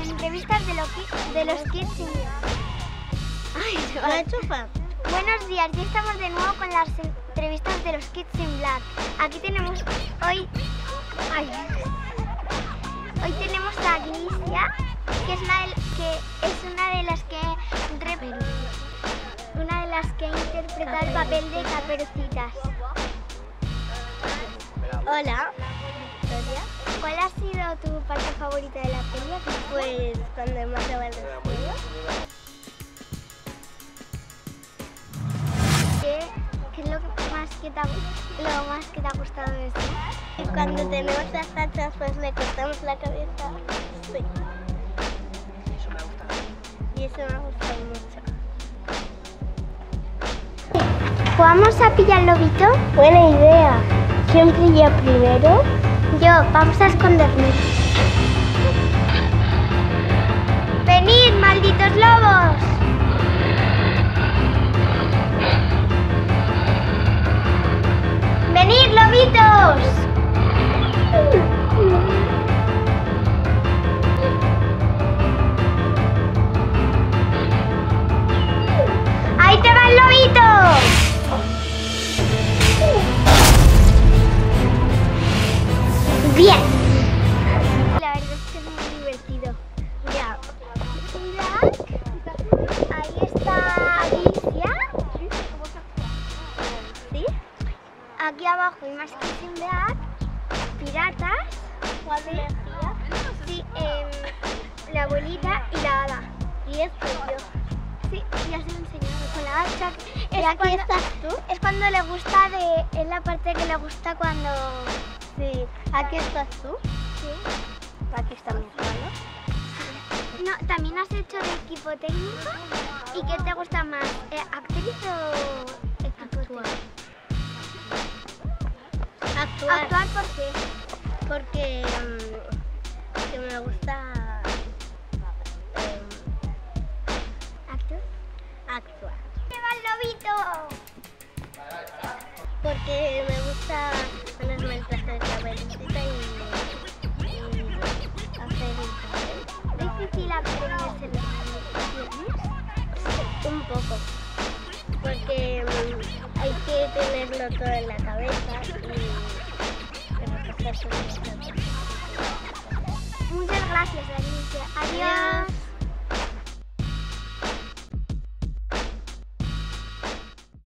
las entrevistas de, lo, de los Kids Singers. Ay, se va a. Buenos días, ya estamos de nuevo con las entrevistas de los Kids in Black. Aquí tenemos hoy... Hoy tenemos a Alicia, que es una de, que es una de las que... Una de las que interpreta el papel de Caperucitas. Hola. Victoria. ¿Cuál ha sido tu parte favorita de la película? Pues cuando va al estudio. ¿Qué, qué es lo que más que te ha, lo más que te ha gustado de esto? Y cuando tenemos las tachas, pues le cortamos la cabeza. Sí. Y eso me ha gustado mucho. ¿Jugamos a pillar lobito? Buena idea. ¿Quién brilla primero? Yo, vamos a escondernos. Bien. La verdad es que es muy divertido. Mira, ahí está Alicia. ¿Sí? Aquí abajo hay más que sin Black. Piratas. ¿Cuál Sí. em, la abuelita y la hada. Y esto yo. Sí, ya se lo he enseñado con la hacha. ¿Y Es aquí cuando, estás tú? es cuando le gusta de. Es la parte que le gusta cuando. Sí. ¿Aquí estás tú? Sí. Aquí está mi hermano. No, también has hecho de equipo técnico. ¿Y qué te gusta más? eh, ¿Actriz o equipo técnico? Actuar. Actuar por qué? Porque mm, que me gusta em, ¿Actor? actuar. ¡Lleva el lobito! Porque me gusta ponerme el traje de caperucita y, y hacer el. ¿Es difícil aprenderse los? Un poco. Porque hay que tenerlo todo en la cabeza y. Muchas gracias, Alicia. Adiós.